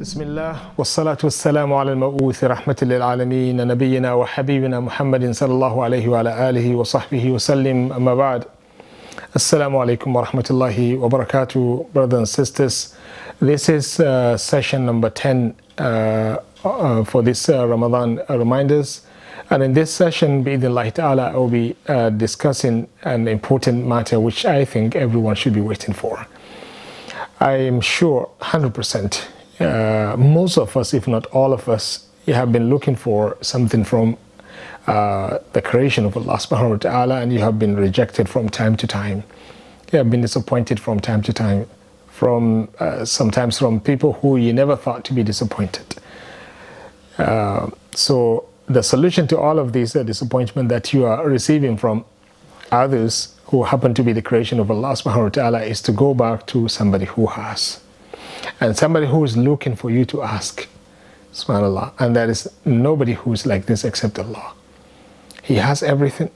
بسم الله والصلاة والسلام على المبعوث رحمة للعالمين نبينا وحبيبنا محمد صلى الله عليه وعلى آله وصحبه وسلم أما بعد Assalamu alaikum wa rahmatullahi wa barakatuh, brothers and sisters. This is uh, session number 10 uh, uh, for this uh, Ramadan reminders. And in this session, bi'idhnillahi ta'ala, I will be uh, discussing an important matter which I think everyone should be waiting for. I am sure 100%, uh, most of us, if not all of us, have been looking for something from uh, the creation of Allah subhanahu wa ta'ala and you have been rejected from time to time. You have been disappointed from time to time, from uh, sometimes from people who you never thought to be disappointed. Uh, so the solution to all of these uh, disappointment that you are receiving from others who happen to be the creation of Allah subhanahu wa ta'ala is to go back to somebody who has. And somebody who is looking for you to ask. Subhanallah. And there is nobody who is like this except Allah. He has everything,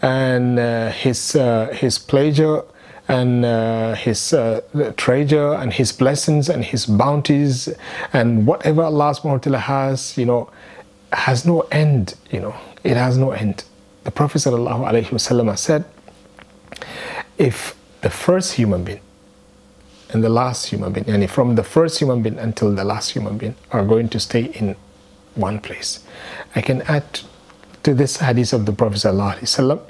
and uh, his uh, his pleasure and uh, his uh, treasure and his blessings and his bounties and whatever Allah subhanahu wa ta'ala has, you know, has no end. You know, it has no end. The Prophet sallallahu said, if the first human being and the last human being, and from the first human being until the last human being are going to stay in one place. I can add to this hadith of the Prophet ﷺ,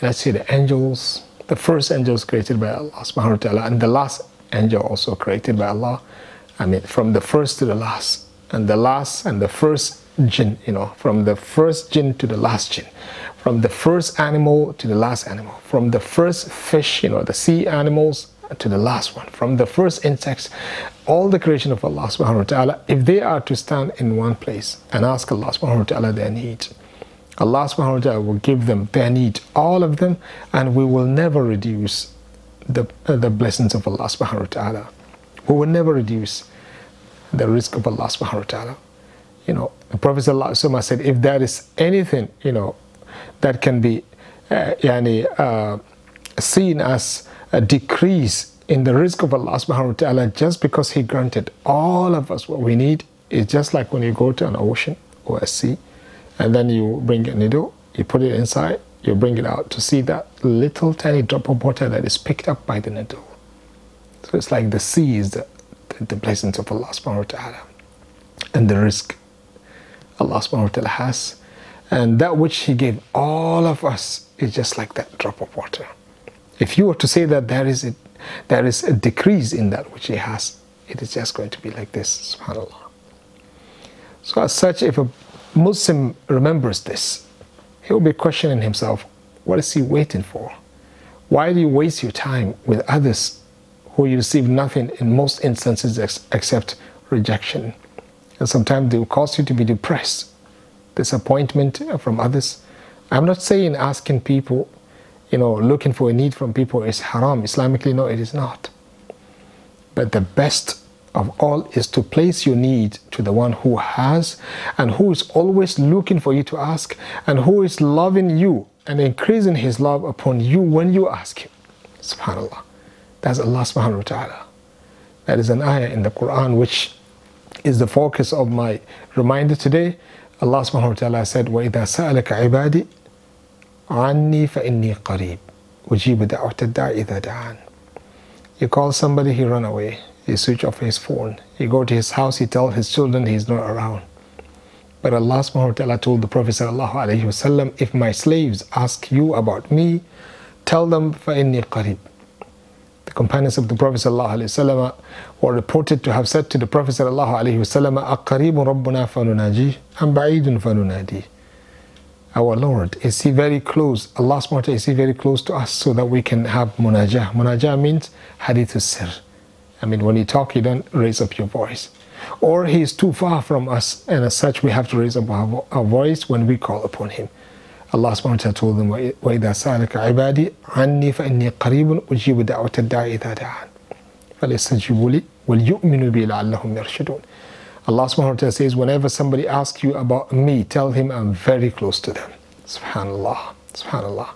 let's say the angels, the first angels created by Allah subhanahu wa ta'ala, and the last angel also created by Allah. I mean, from the first to the last, and the last and the first jinn, you know, from the first jinn to the last jinn, from the first animal to the last animal, from the first fish, you know, the sea animals to the last one, from the first insects, all the creation of Allah subhanahu wa ta'ala, if they are to stand in one place and ask Allah subhanahu wa ta'ala their need, Allah subhanahu wa ta'ala will give them their need, all of them, and we will never reduce the, uh, the blessings of Allah subhanahu wa ta'ala. We will never reduce the rizq of Allah subhanahu wa ta'ala. You know, the Prophet said, if there is anything, you know, that can be uh, yani, uh, seen as a decrease in the rizq of Allah subhanahu wa ta'ala just because He granted all of us what we need. It's just like when you go to an ocean or a sea and then you bring a needle, you put it inside, you bring it out to see that little tiny drop of water that is picked up by the needle. So it's like the sea is the, the, the blessings of Allah subhanahu wa ta'ala and the rizq Allah subhanahu wa ta'ala has. And that which He gave all of us is just like that drop of water. If you were to say that there is a, there is a decrease in that which he has, it is just going to be like this, subhanAllah. So as such, if a Muslim remembers this, he will be questioning himself, what is he waiting for? Why do you waste your time with others who receive nothing in most instances ex except rejection? And sometimes they will cause you to be depressed, disappointment from others. I'm not saying asking people you know, looking for a need from people is haram. Islamically, no, it is not. But the best of all is to place your need to the one who has and who is always looking for you to ask and who is loving you and increasing his love upon you when you ask him. Subhanallah. That's Allah subhanahu wa ta'ala. That is an ayah in the Quran which is the focus of my reminder today. Allah subhanahu wa ta'ala said, وَإِذَا سَأَلَكَ عِبَادِي عني فإني قريب أجيب دعوة الداع إذا دعان You call somebody, he run away. He switch off his phone. You go to his house, he tell his children he's not around. But Allah subhanahu wa ta'ala told the Prophet sallallahu alayhi wasallam, if my slaves ask you about me, tell them فإني قريب. The companions of the Prophet sallallahu alayhi wasallam were reported to have said to the Prophet sallallahu alayhi wasallam, أقريب ربنا فنناجيه أم بعيد فنناديه our Lord? Is He very close? Allah subhanahu wa ta'ala, is He very close to us so that we can have munajah? Munajah means hadith sir. I mean, when you talk, you don't raise up your voice. Or He is too far from us, and as such, we have to raise up our, our voice when we call upon Him. Allah subhanahu wa ta'ala told them, وَإِذَا سَأَلَكَ عِبَادِي عَنِّي فَإِنِّي قَرِيبٌ أُجِيبُ دَعْوَةَ الدَّاعِ إِذَا دَعَانِ فَلْيَسْتَجِيبُوا لِي وَلْيُؤْمِنُوا بِي لَعَلَّهُمْ يَرْشُدُونَ Allah subhanahu wa ta'ala says, whenever somebody asks you about me, tell him I'm very close to them. Subhanallah. Subhanallah.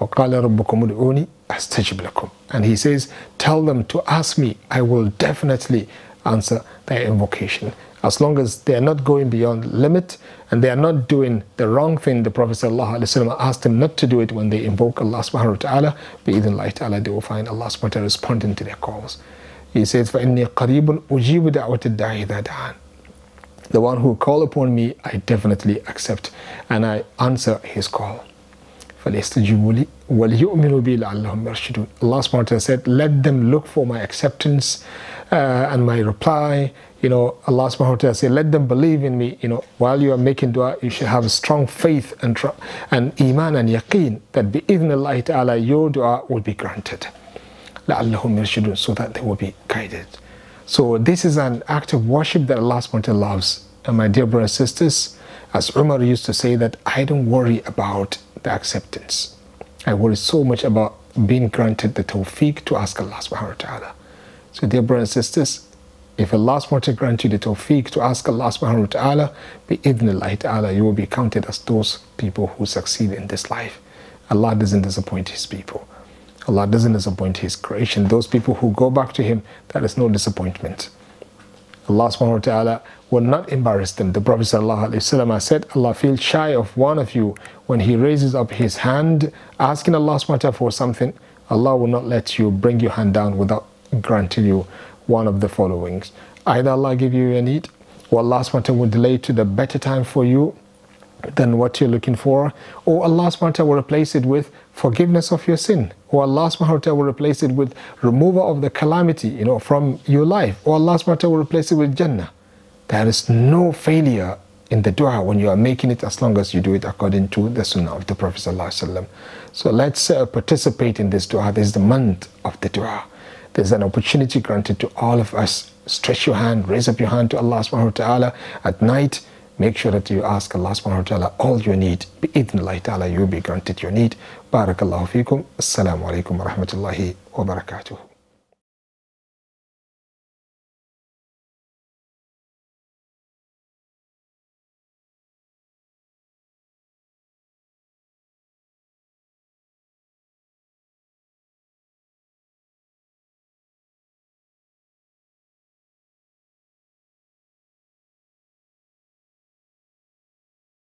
وَقَالَ رَبُّكُمُ ادْعُونِي أَسْتَجِبْ لَكُمْ And he says, tell them to ask me, I will definitely answer their invocation. As long as they are not going beyond limit and they are not doing the wrong thing, the Prophet ﷺ asked them not to do it when they invoke Allah subhanahu wa ta'ala, bi ta'ala they will find Allah subhanahu wa ta'ala responding to their calls. He says, فَإِنِّي قَرِيبٌ أُجِيبُ دَعْوَةَ الدَّاعِ إِذَا دَعَانِ The one who call upon me, I definitely accept and I answer his call. فَلْيَسْتَجِيبُوا لِي وَلْيُؤْمِنُوا بِي لَعَلَّهُمْ يَرْشُدُونَ Allah subhanahu wa ta'ala said, let them look for my acceptance uh, and my reply. You know, Allah subhanahu wa ta'ala said, let them believe in me. You know, while you are making dua, you should have a strong faith and, and iman and yaqeen that bi-idhnillahi ta'ala, your dua will be granted. لَعَلَّهُمْ يَرْشُدُونَ So that they will be guided. So this is an act of worship that Allah subhanahu wa ta'ala loves. And my dear brothers and sisters, as Umar used to say that I don't worry about the acceptance. I worry so much about being granted the tawfiq to ask Allah subhanahu wa ta'ala. So dear brothers and sisters, if Allah subhanahu wa ta'ala grant you the tawfiq to ask Allah subhanahu wa ta'ala, bi-idhnillahi ta'ala, you will be counted as those people who succeed in this life. Allah doesn't disappoint His people. Allah doesn't disappoint His creation. Those people who go back to Him, that is no disappointment. Allah subhanahu wa ta'ala will not embarrass them. The Prophet ﷺ said, Allah feels shy of one of you when he raises up his hand asking Allah subhanahu wa ta'ala for something. Allah will not let you bring your hand down without granting you one of the followings. Either Allah give you a need, or Allah subhanahu wa ta'ala will delay to the better time for you than what you're looking for, or Allah subhanahu wa ta'ala will replace it with forgiveness of your sin, or Allah subhanahu wa ta'ala will replace it with removal of the calamity, you know, from your life, or Allah subhanahu wa ta'ala will replace it with Jannah. There is no failure in the dua when you are making it as long as you do it according to the sunnah of the Prophet So let's uh, participate in this dua. This is the month of the dua. There's an opportunity granted to all of us. Stretch your hand, raise up your hand to Allah subhanahu wa ta'ala at night make sure that you ask Allah subhanahu wa ta'ala all you need. Bi-idhnillahi ta'ala you will be granted your need. Barakallahu feekum. Assalamu alaikum wa rahmatullahi wa barakatuh.